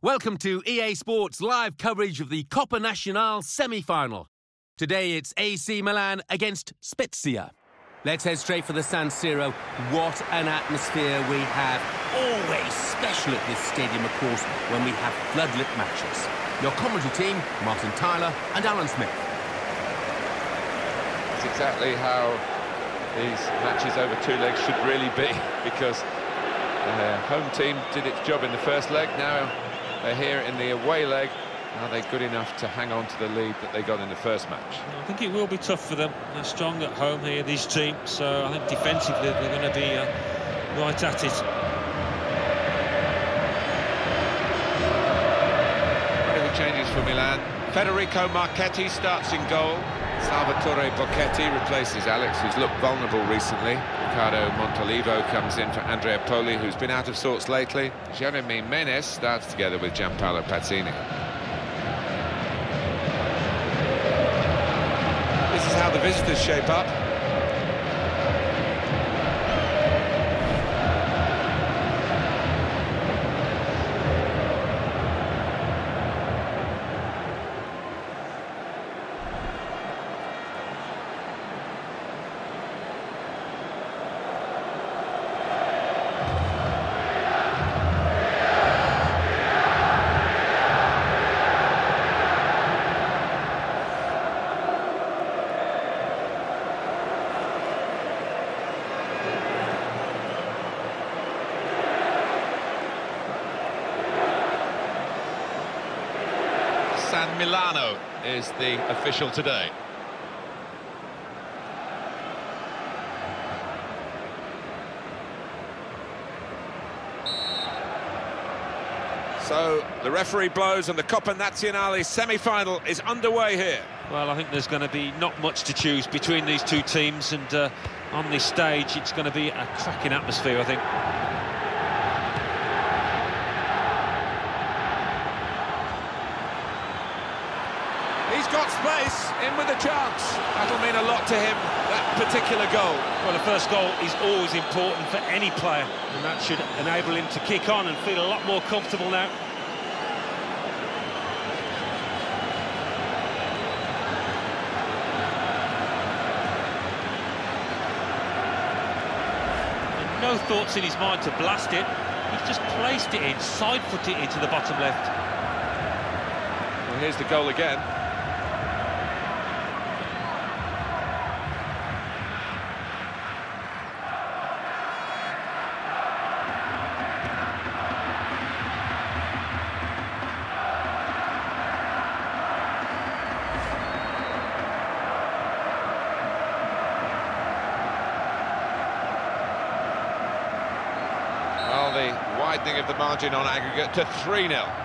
Welcome to EA Sports live coverage of the Coppa Nazionale semi-final. Today it's AC Milan against Spezia. Let's head straight for the San Siro. What an atmosphere we have. Always special at this stadium, of course, when we have floodlit matches. Your commentary team, Martin Tyler and Alan Smith. That's exactly how these matches over two legs should really be, because the home team did its job in the first leg. Now they're here in the away leg. Are they good enough to hang on to the lead that they got in the first match? I think it will be tough for them. They're strong at home here, these teams, so I think defensively they're going to be uh, right at it. Whatever changes for Milan. Federico Marchetti starts in goal. Salvatore Bocchetti replaces Alex, who's looked vulnerable recently. Riccardo Montolivo comes in for Andrea Poli, who's been out of sorts lately. Jeremy Menez starts together with Giampaolo Pazzini. This is how the visitors shape up. San Milano is the official today. So the referee blows and the Coppa Nazionale semi-final is underway here. Well, I think there's going to be not much to choose between these two teams, and uh, on this stage, it's going to be a cracking atmosphere, I think. He's got space, in with a chance. That'll mean a lot to him, that particular goal. Well, the first goal is always important for any player, and that should enable him to kick on and feel a lot more comfortable now. No thoughts in his mind to blast it. He's just placed it in, side-footed it into the bottom left. Well, here's the goal again. Well, the widening of the margin on aggregate to 3-0.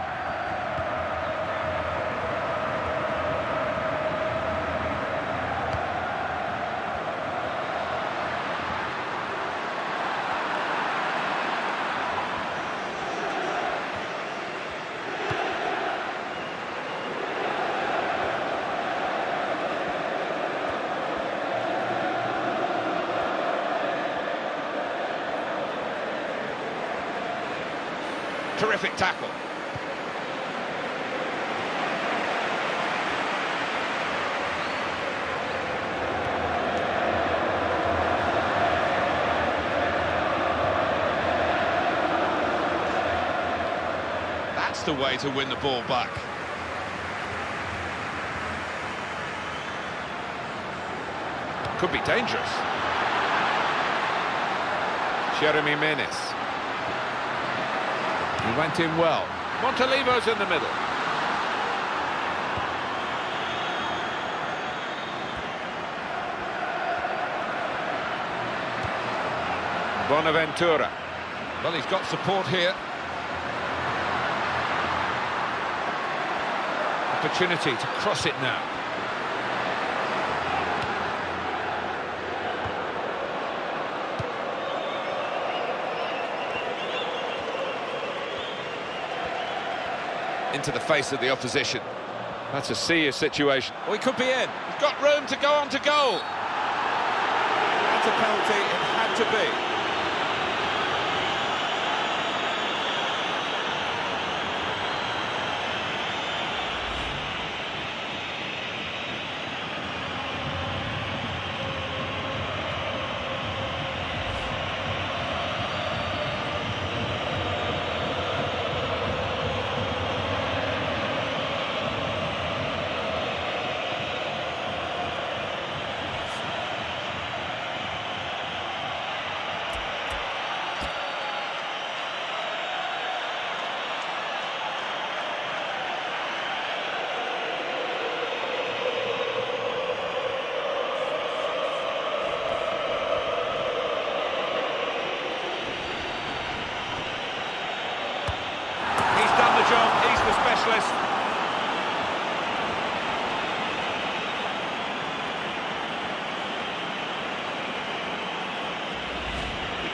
Terrific tackle. That's the way to win the ball back. Could be dangerous. Jeremy Menez. He went in well. Montolivo's in the middle. Bonaventura. Well, he's got support here. Opportunity to cross it now. Into the face of the opposition. That's a serious situation. He could be in. He's got room to go on to goal. That's a penalty. It had to be.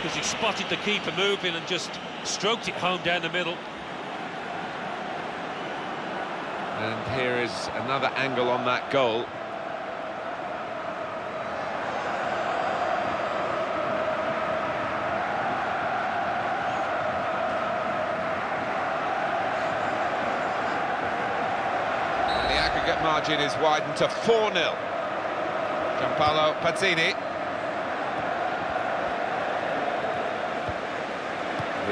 because he spotted the keeper moving and just stroked it home down the middle. And here is another angle on that goal. The aggregate margin is widened to 4-0. Giampaolo Pazzini.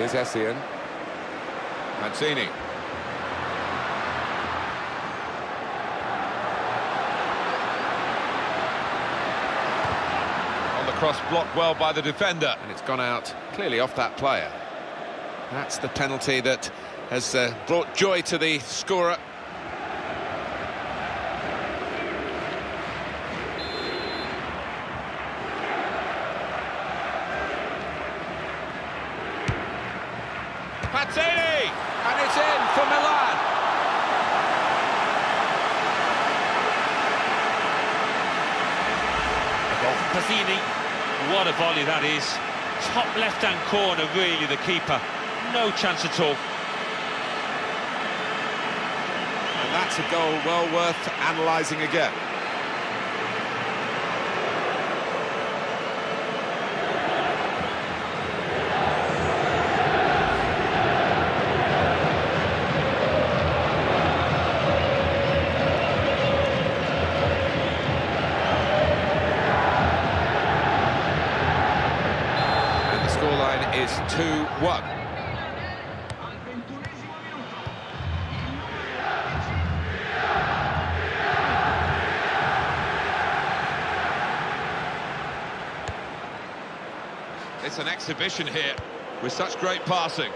Here's Essien. Mancini. On the cross blocked well by the defender. And it's gone out clearly off that player. That's the penalty that has uh, brought joy to the scorer. Pazzini! And it's in for Milan. Goal for Pazzini. What a volley that is. Top left-hand corner, really, the keeper. No chance at all. And that's a goal well worth analysing again. And the scoreline is 2-1. It's an exhibition here with such great passing.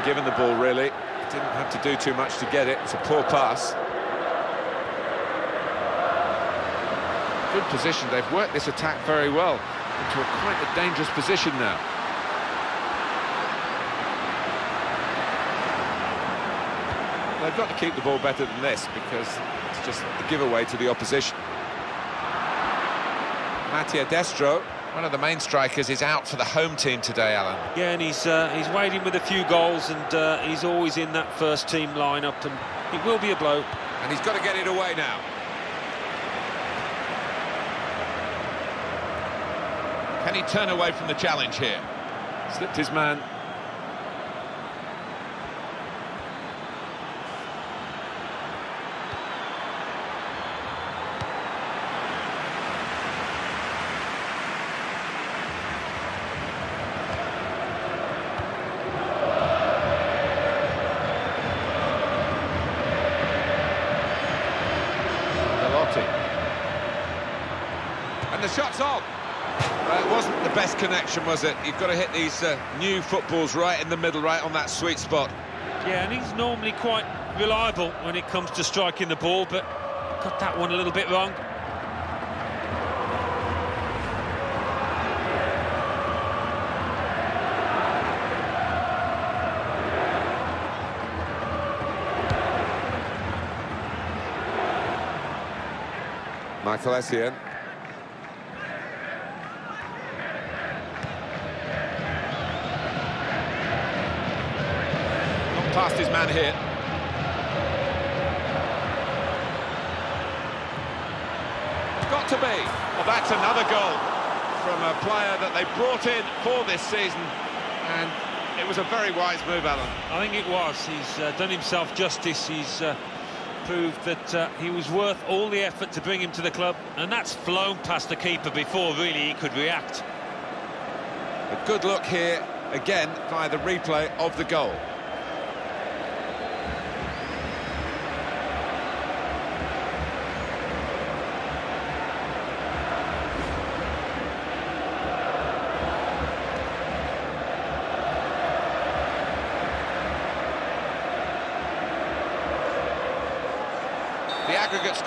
Been given the ball, really. Didn't have to do too much to get it. It's a poor pass. Good position. They've worked this attack very well into a quite a dangerous position now. They've got to keep the ball better than this because it's just a giveaway to the opposition. Mattia Destro, one of the main strikers, is out for the home team today, Alan. Yeah, and he's uh, he's waiting with a few goals, and uh, he's always in that first team lineup, and it will be a blow. And he's got to get it away now. Can he turn away from the challenge here? Slipped his man. Belotti. And the shot's on. Well, it wasn't the best connection, was it? You've got to hit these uh, new footballs right in the middle, right on that sweet spot. Yeah, and he's normally quite reliable when it comes to striking the ball, but got that one a little bit wrong. Michael Essien. Not past his man here. Got to be. Well, that's another goal from a player that they brought in for this season. And it was a very wise move, Alan. I think it was. He's uh, done himself justice. He's uh, proved that uh, he was worth all the effort to bring him to the club, and that's flown past the keeper before really he could react. A good look here, again, via the replay of the goal.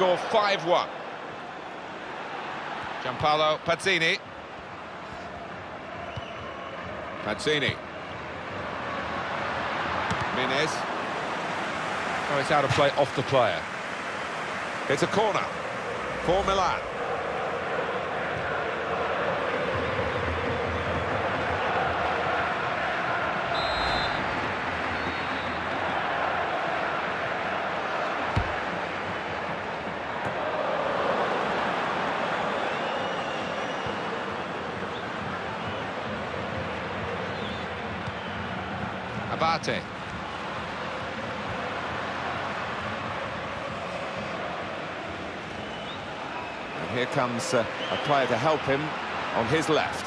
score 5-1. Giampaolo Pazzini. Pazzini. Menez. Oh, it's out of play off the player. It's a corner for Milan. Abate. And here comes uh, a player to help him on his left.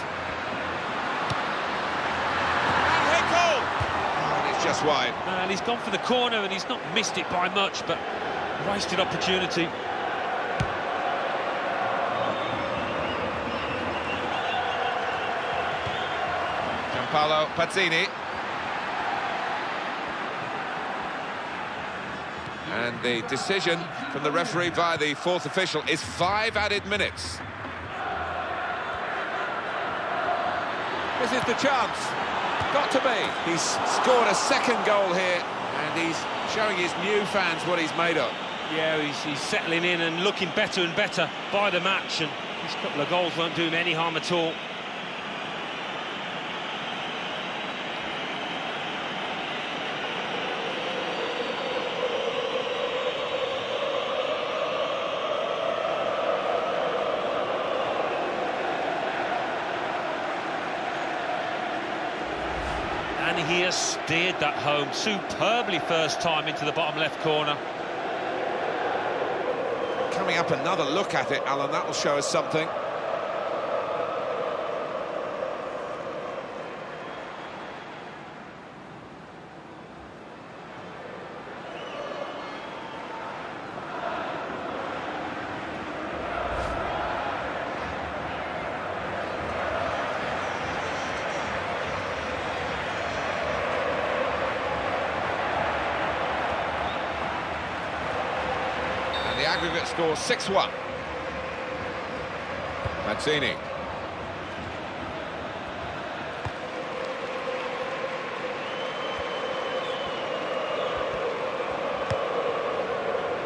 And hit goal! And it's just wide. And he's gone for the corner and he's not missed it by much, but wasted opportunity. Giampaolo Pazzini. And the decision from the referee via the fourth official is five added minutes. This is the chance. Got to be. He's scored a second goal here, and he's showing his new fans what he's made of. Yeah, he's, he's settling in and looking better and better by the match, and these couple of goals won't do him any harm at all. He has steered that home superbly first time into the bottom left corner. Coming up, another look at it, Alan. That will show us something. Aggregate score 6-1. Mazzini.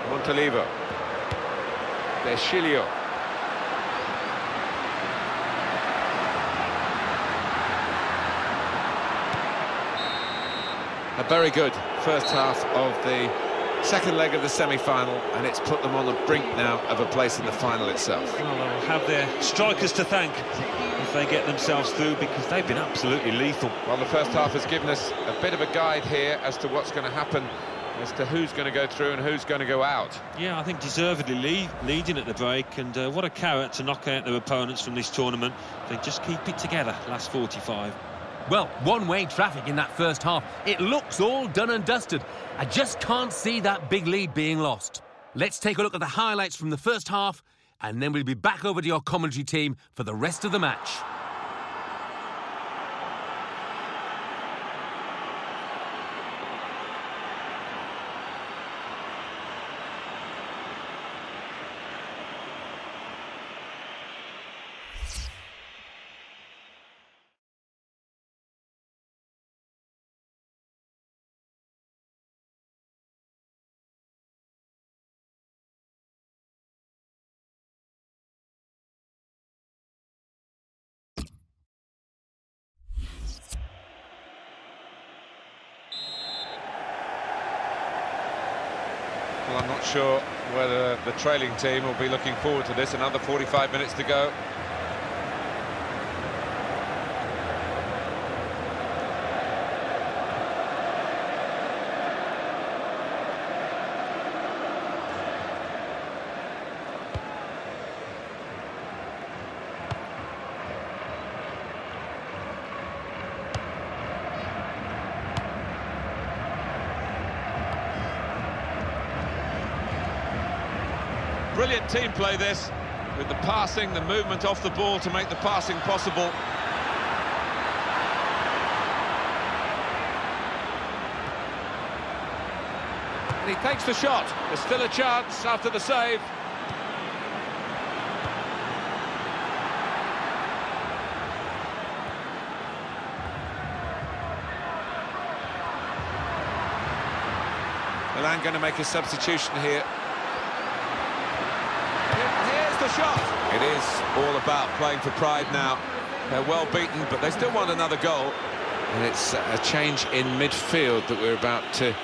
Montolivo. Deschilio. A very good first half of the second leg of the semi-final, and it's put them on the brink now of a place in the final itself. Well, they'll have their strikers to thank if they get themselves through because they've been absolutely lethal. Well, the first half has given us a bit of a guide here as to what's going to happen, as to who's going to go through and who's going to go out. Yeah, I think deservedly lead, leading at the break, and uh, what a carrot to knock out their opponents from this tournament. They just keep it together, last 45. Well, one-way traffic in that first half. It looks all done and dusted. I just can't see that big lead being lost. Let's take a look at the highlights from the first half, and then we'll be back over to your commentary team for the rest of the match. Well, I'm not sure whether the trailing team will be looking forward to this. Another 45 minutes to go. Brilliant team play this, with the passing, the movement off the ball to make the passing possible. And he takes the shot. There's still a chance after the save. Milan going to make a substitution here. Here's the shot. It is all about playing for pride now. They're well beaten, but they still want another goal. And it's a change in midfield that we're about to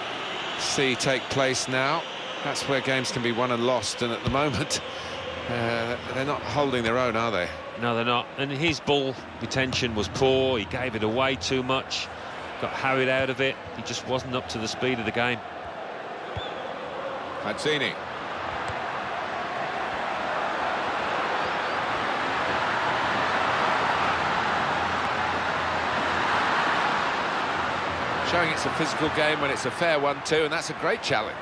see take place now. That's where games can be won and lost, and at the moment, uh, they're not holding their own, are they? No, they're not. And his ball retention was poor. He gave it away too much, got harried out of it. He just wasn't up to the speed of the game. Mazzini. It's a physical game when it's a fair one too, and that's a great challenge.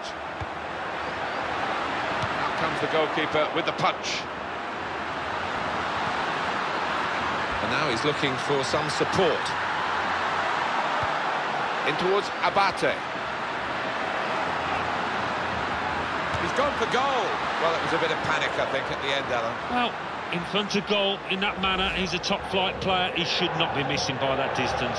Out comes the goalkeeper with the punch. And now he's looking for some support. In towards Abate. He's gone for goal. Well, it was a bit of panic, I think, at the end, Alan. Well, in front of goal, in that manner, he's a top-flight player. He should not be missing by that distance.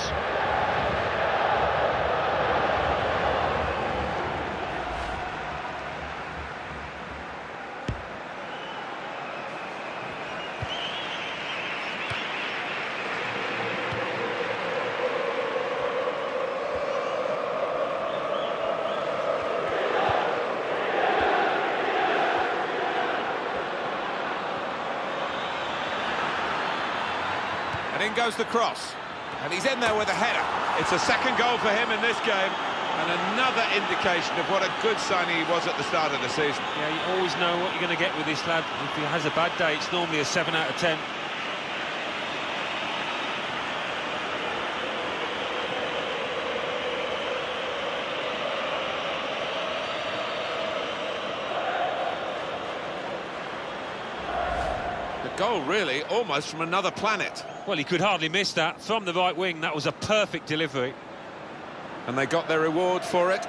Goes the cross. And he's in there with a header. It's a second goal for him in this game. And another indication of what a good signing he was at the start of the season. Yeah, you always know what you're going to get with this lad. If he has a bad day, it's normally a 7 out of 10. The goal, really, almost from another planet. Well, he could hardly miss that. From the right wing, that was a perfect delivery. And they got their reward for it.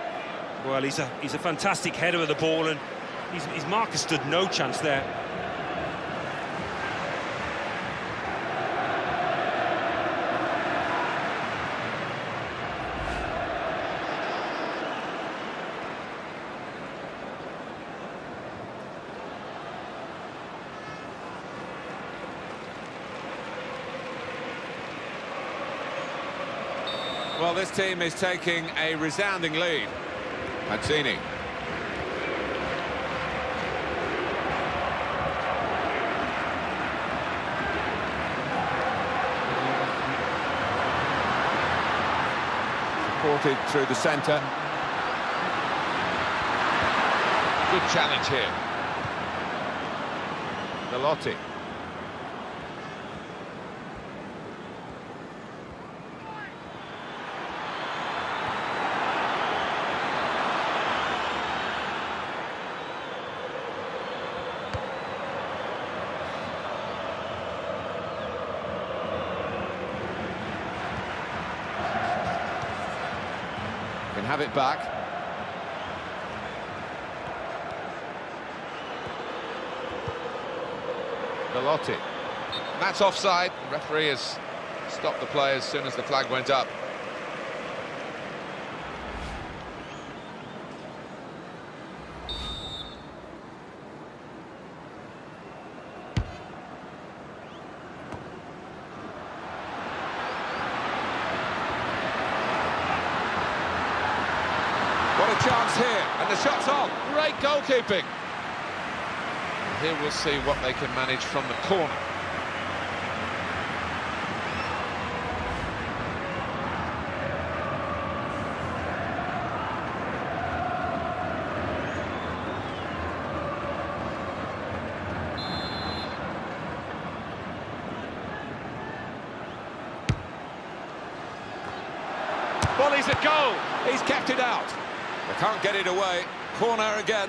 Well, he's a he's a fantastic header of the ball, and his, his marker stood no chance there. Well, this team is taking a resounding lead. Mazzini. Supported through the centre. Good challenge here. Belotti. Have it back. Belotti. That's offside. The referee has stopped the play as soon as the flag went up. What a chance here, and the shot's on. Great goalkeeping. Here we'll see what they can manage from the corner. Well, he's at goal. He's kept it out. Can't get it away. Corner again.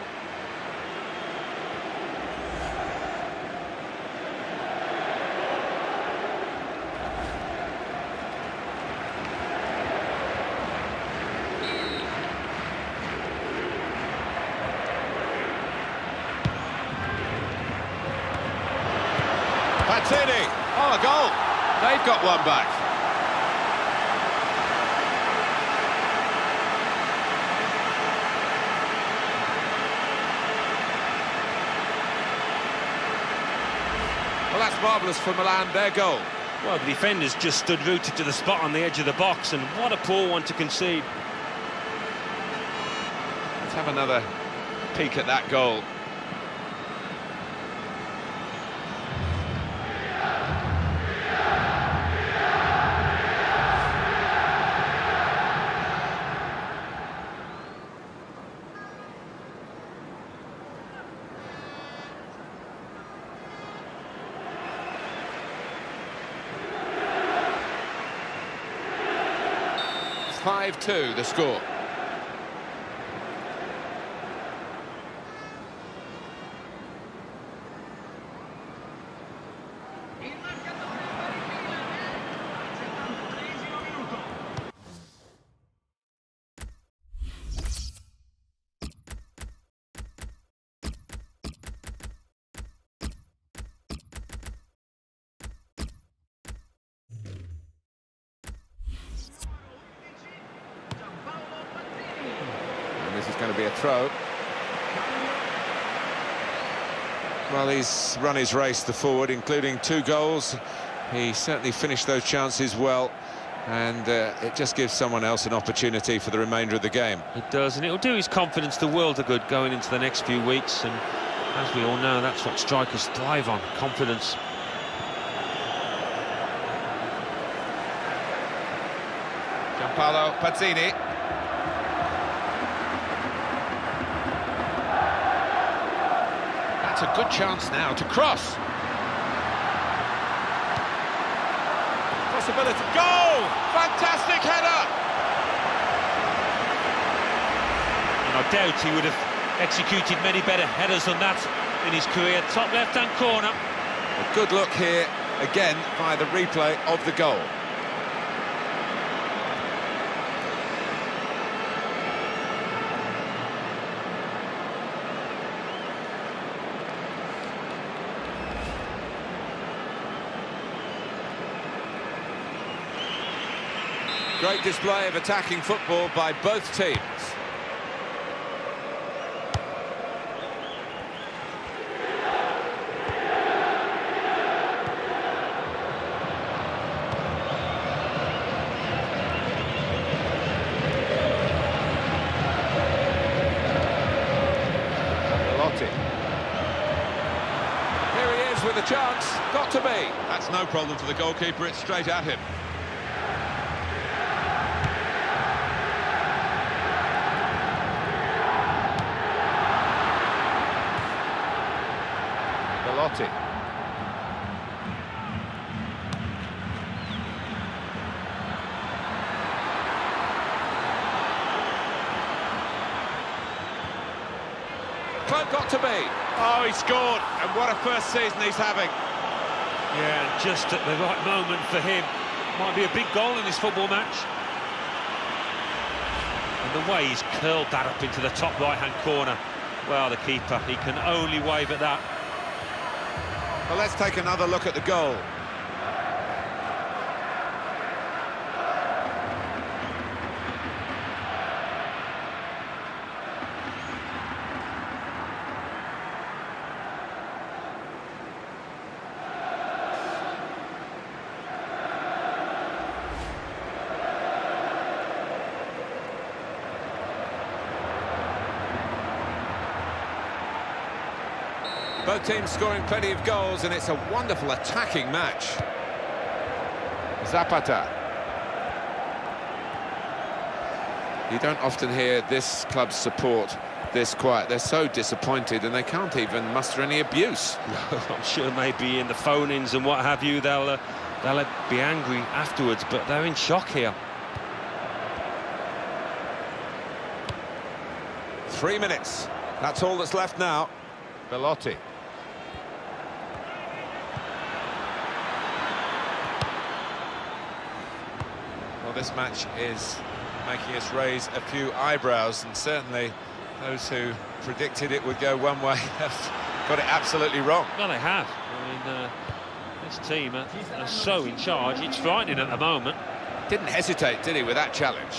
Mazzini. Oh, a goal. They've got one back. That's marvellous for Milan, their goal. Well, the defenders just stood rooted to the spot on the edge of the box, and what a poor one to concede. Let's have another peek at that goal. Five-two, the score. Throw. Well, he's run his race the forward, including two goals. He certainly finished those chances well, and uh, it just gives someone else an opportunity for the remainder of the game. It does, and it'll do his confidence the world of good going into the next few weeks. And as we all know, that's what strikers thrive on, confidence. Giampaolo Pazzini. That's a good chance now to cross. Possibility. Goal! Fantastic header! And I doubt he would have executed many better headers than that in his career. Top left-hand corner. A good look here, again, via the replay of the goal. Great display of attacking football by both teams. Here he is with a chance. Got to be. That's no problem for the goalkeeper. It's straight at him. Belotti. Cloak got to be. Oh, he scored, and what a first season he's having. Yeah, and just at the right moment for him. Might be a big goal in this football match. And the way he's curled that up into the top right-hand corner. Well, the keeper, he can only wave at that. Well, let's take another look at the goal. Both teams scoring plenty of goals, and it's a wonderful attacking match. Zapata. You don't often hear this club's support this quiet. They're so disappointed, and they can't even muster any abuse. No, I'm sure maybe in the phone-ins and what have you, they'll uh, they'll be angry afterwards, but they're in shock here. Three minutes. That's all that's left now. Belotti. This match is making us raise a few eyebrows, and certainly those who predicted it would go one way have got it absolutely wrong. Well, they have. I mean, uh, this team are, are so in charge. It's frightening at the moment. Didn't hesitate, did he, with that challenge?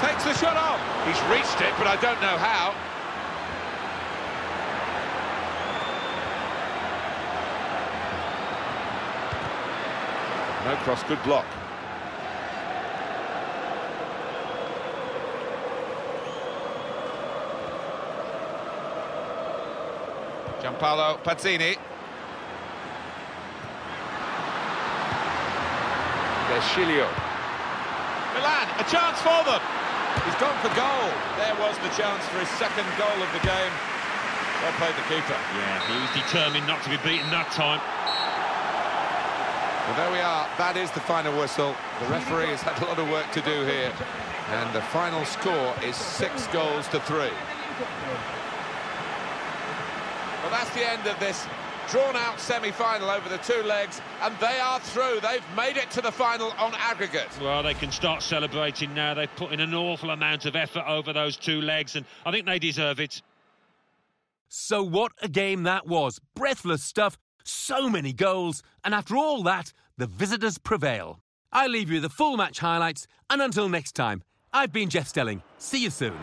Takes the shot off. He's reached it, but I don't know how. No cross, good block. Giampaolo Pazzini. De Sciglio. Milan, a chance for them. He's gone for goal. There was the chance for his second goal of the game. Well played the keeper. Yeah, he was determined not to be beaten that time. Well, there we are. That is the final whistle. The referee has had a lot of work to do here. And the final score is six goals to three. Well, that's the end of this drawn-out semi-final over the two legs, and they are through. They've made it to the final on aggregate. Well, they can start celebrating now. They've put in an awful amount of effort over those two legs, and I think they deserve it. So what a game that was. Breathless stuff, so many goals, and after all that, the visitors prevail. I leave you the full match highlights, and until next time, I've been Jeff Stelling. See you soon.